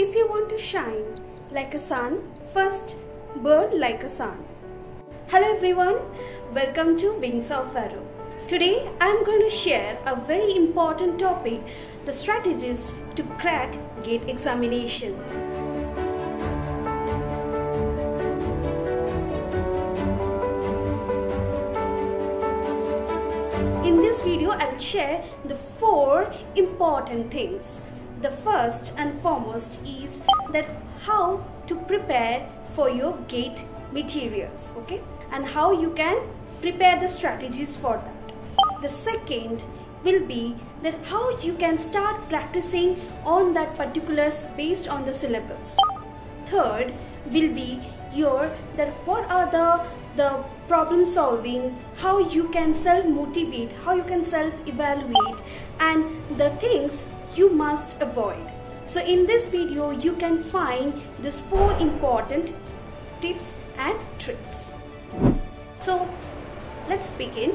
If you want to shine like a sun, first burn like a sun. Hello everyone, welcome to Wings of Aero. Today I am going to share a very important topic the strategies to crack GATE examination. In this video, I will share the four important things. The first and foremost is that how to prepare for your gate materials, okay, and how you can prepare the strategies for that. The second will be that how you can start practicing on that particular based on the syllabus. Third will be your that what are the the problem solving, how you can self motivate, how you can self evaluate, and the things you must avoid. So, in this video, you can find these four important tips and tricks. So, let's begin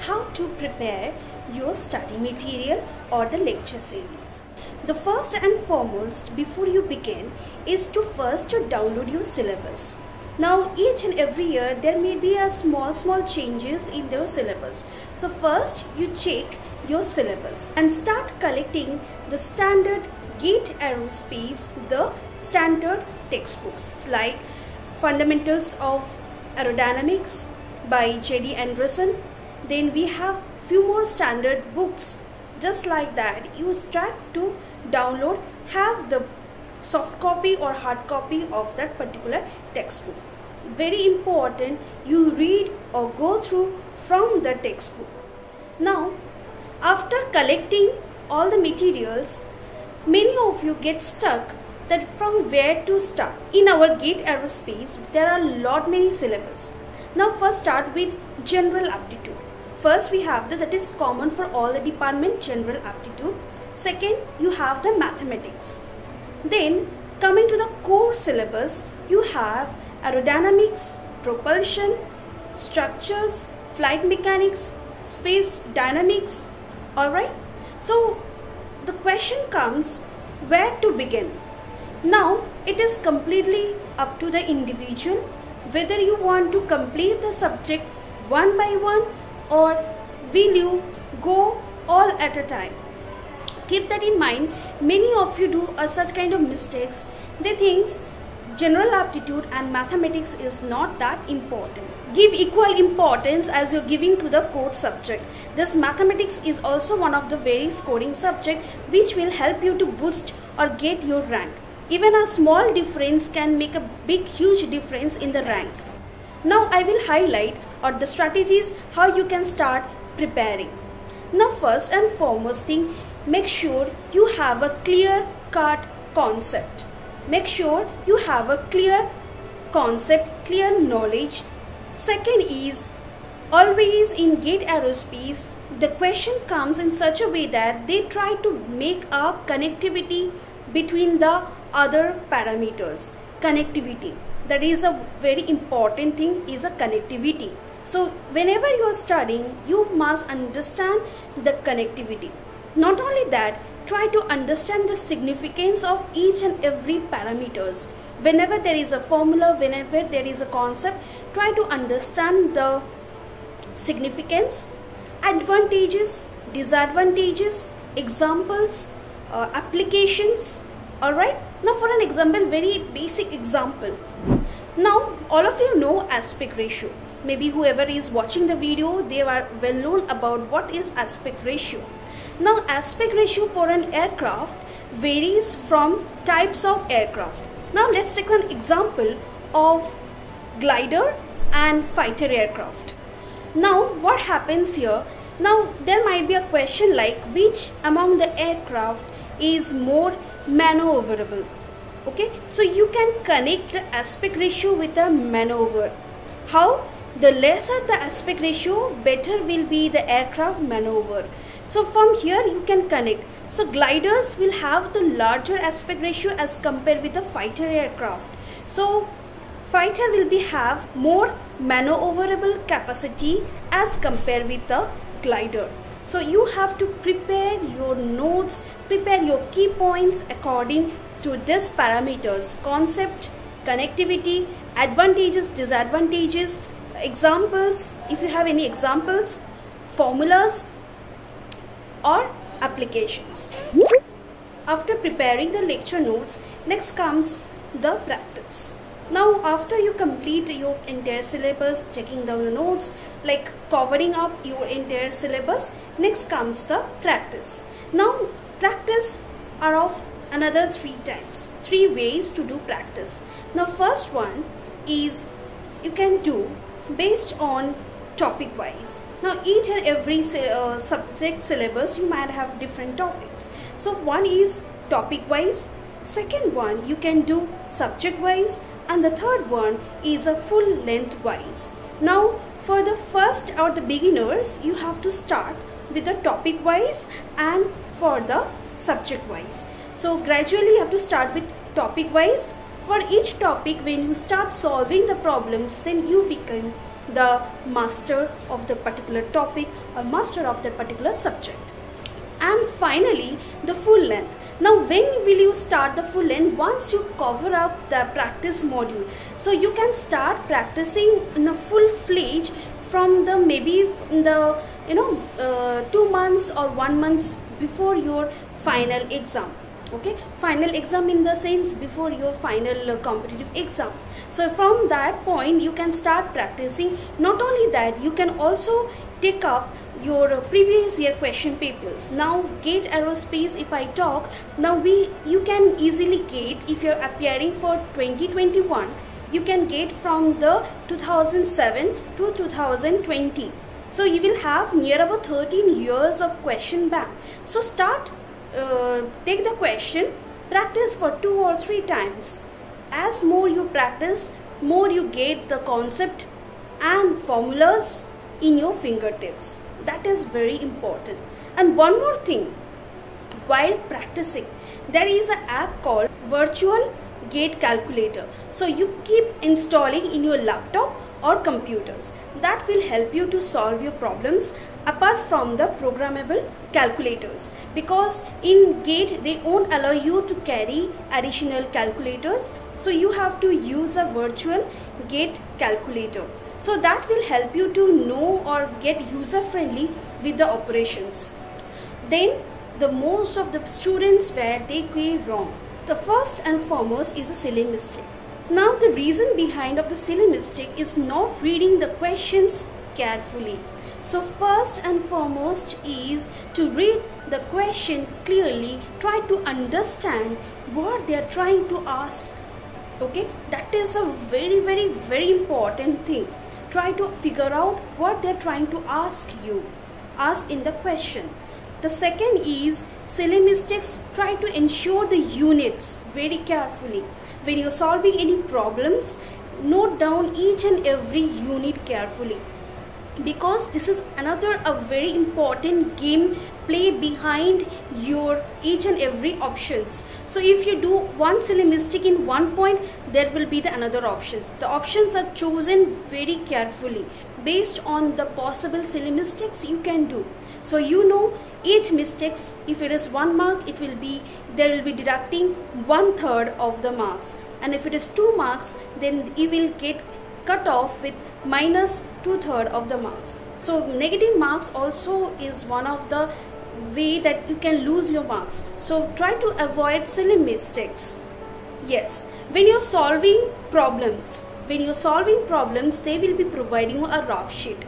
how to prepare your study material or the lecture series. The first and foremost before you begin is to first to download your syllabus. Now each and every year there may be a small small changes in their syllabus. So first you check your syllabus and start collecting the standard gate aerospace the standard textbooks like fundamentals of aerodynamics by J.D. Anderson then we have few more standard books just like that you start to download have the soft copy or hard copy of that particular textbook. Very important you read or go through from the textbook. Now after collecting all the materials many of you get stuck that from where to start. In our GATE aerospace there are a lot many syllabus. Now first start with general aptitude. First we have the that is common for all the department general aptitude. Second you have the mathematics then coming to the core syllabus, you have aerodynamics, propulsion, structures, flight mechanics, space dynamics. Alright. So the question comes where to begin. Now it is completely up to the individual whether you want to complete the subject one by one or will you go all at a time keep that in mind many of you do such kind of mistakes they think general aptitude and mathematics is not that important. Give equal importance as you're giving to the core subject. This mathematics is also one of the very scoring subject which will help you to boost or get your rank. Even a small difference can make a big huge difference in the rank. Now i will highlight or the strategies how you can start preparing. Now first and foremost thing make sure you have a clear cut concept. Make sure you have a clear concept, clear knowledge. Second is always in Gate Aerospace, the question comes in such a way that they try to make a connectivity between the other parameters. Connectivity. That is a very important thing is a connectivity. So whenever you are studying, you must understand the connectivity. Not only that, try to understand the significance of each and every parameters. Whenever there is a formula, whenever there is a concept, try to understand the significance, advantages, disadvantages, examples, uh, applications. Alright, now for an example, very basic example. Now, all of you know aspect ratio. Maybe whoever is watching the video, they are well known about what is aspect ratio. Now aspect ratio for an aircraft varies from types of aircraft. Now let's take an example of glider and fighter aircraft. Now what happens here? Now there might be a question like which among the aircraft is more maneuverable? Okay, so you can connect the aspect ratio with a maneuver. How? The lesser the aspect ratio, better will be the aircraft maneuver. So from here you can connect. So gliders will have the larger aspect ratio as compared with the fighter aircraft. So fighter will be have more maneuverable capacity as compared with the glider. So you have to prepare your notes, prepare your key points according to these parameters concept connectivity advantages disadvantages examples if you have any examples formulas or applications. After preparing the lecture notes next comes the practice. Now after you complete your entire syllabus checking down the notes like covering up your entire syllabus next comes the practice. Now practice are of another three types three ways to do practice. Now first one is you can do based on topic wise now each and every uh, subject syllabus you might have different topics so one is topic wise second one you can do subject wise and the third one is a full length wise. Now for the first or the beginners you have to start with the topic wise and for the subject wise. So gradually you have to start with topic wise. For each topic when you start solving the problems then you become the master of the particular topic or master of the particular subject. And finally the full length. Now when will you start the full length? Once you cover up the practice module. So you can start practicing in a full fledged from the maybe the you know uh, two months or one month before your final exam okay? Final exam in the sense before your final uh, competitive exam. So from that point you can start practicing. Not only that you can also take up your previous year question papers. Now gate aerospace if i talk now we you can easily gate if you're appearing for 2021 you can gate from the 2007 to 2020 so you will have near about 13 years of question bank. So start uh, take the question practice for two or three times. As more you practice more you get the concept and formulas in your fingertips. That is very important. And one more thing while practicing there is an app called virtual gate calculator. So you keep installing in your laptop or computers. That will help you to solve your problems apart from the programmable calculators because in gate they won't allow you to carry additional calculators so you have to use a virtual gate calculator so that will help you to know or get user friendly with the operations. Then the most of the students where they go wrong. The first and foremost is a silly mistake. Now the reason behind of the silly mistake is not reading the questions carefully. So first and foremost is to read the question clearly, try to understand what they are trying to ask. Okay, that is a very very very important thing. Try to figure out what they're trying to ask you. Ask in the question. The second is silly mistakes try to ensure the units very carefully. When you're solving any problems note down each and every unit carefully because this is another a very important game play behind your each and every options. So if you do one silly mistake in one point there will be the another options. The options are chosen very carefully. Based on the possible silly mistakes you can do. So you know each mistakes if it is one mark it will be there will be deducting one third of the marks. And if it is two marks then you will get cut off with minus two-third of the marks. So negative marks also is one of the way that you can lose your marks. So try to avoid silly mistakes. Yes, when you're solving problems, when you're solving problems, they will be providing you a rough sheet.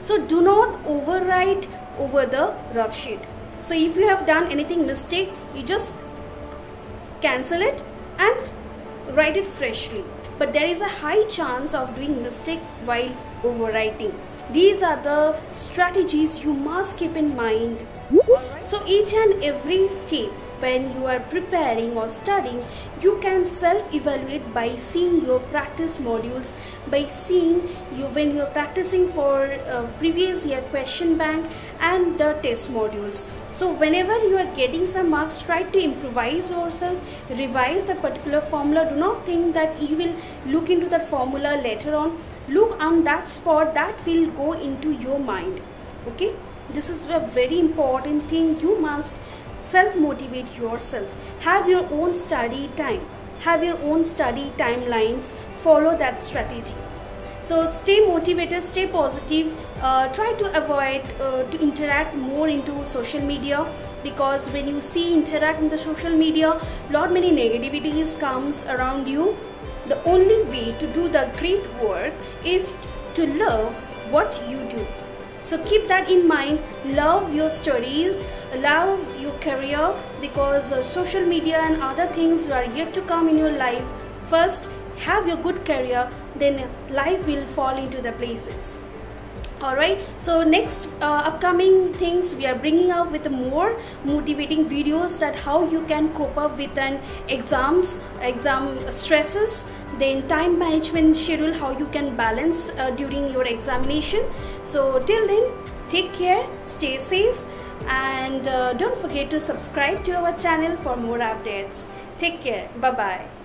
So do not overwrite over the rough sheet. So if you have done anything mistake, you just cancel it and write it freshly but there is a high chance of doing mistake while overwriting. These are the strategies you must keep in mind. So each and every step when you are preparing or studying you can self-evaluate by seeing your practice modules by seeing you when you're practicing for uh, previous year question bank and the test modules so whenever you are getting some marks try to improvise yourself revise the particular formula. Do not think that you will look into that formula later on. Look on that spot that will go into your mind. Okay? This is a very important thing. You must self motivate yourself. Have your own study time. Have your own study timelines. Follow that strategy. So stay motivated stay positive uh, try to avoid uh, to interact more into social media because when you see interact in the social media lot many negativities comes around you. The only way to do the great work is to love what you do. So keep that in mind. Love your studies love your career because uh, social media and other things are yet to come in your life. First have your good career then life will fall into the places alright so next uh, upcoming things we are bringing out with more motivating videos that how you can cope up with an exams exam stresses then time management schedule how you can balance uh, during your examination. So till then take care stay safe and uh, don't forget to subscribe to our channel for more updates. Take care. Bye bye